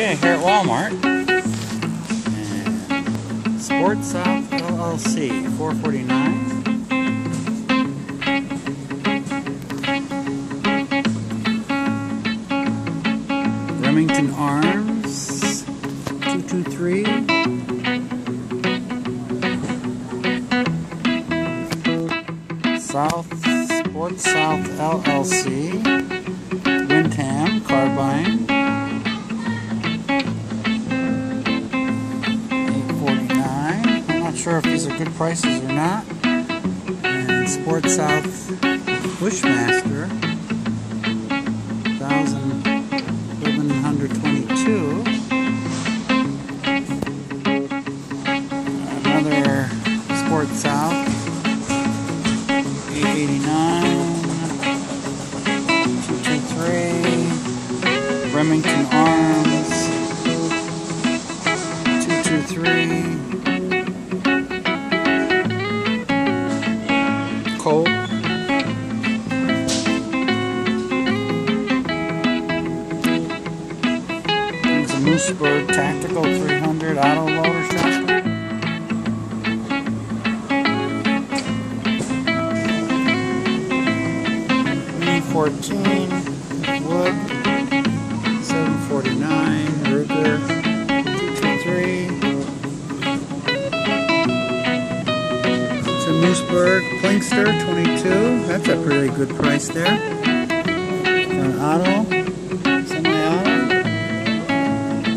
Okay, here at Walmart. And Sports South LLC, 449. Remington Arms, 223. South Sports South LLC, sure if these are good prices or not. And Sports South Bushmaster, 1122. Another Sports South, 889. 223. Remington Colt. There's a Mossberg Tactical 300 Auto Loader Shotgun. E14 A Plinkster 22 that's a pretty good price there. An auto. Semi-auto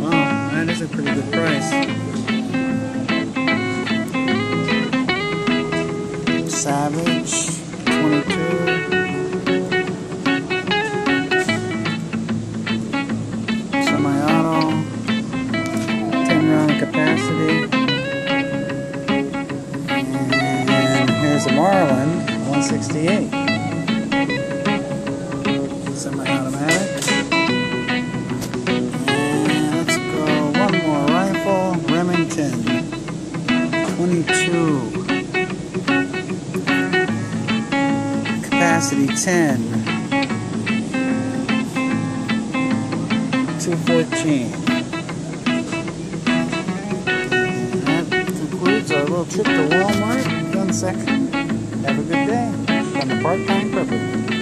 wow that is a pretty good price. Savage 22 semi-auto, 10 round capacity, Marlin 168, semi-automatic, and let's go one more rifle, Remington 22, capacity 10. 214. That concludes our little trip to Walmart gun section. Have a good day. From the part-time prepper.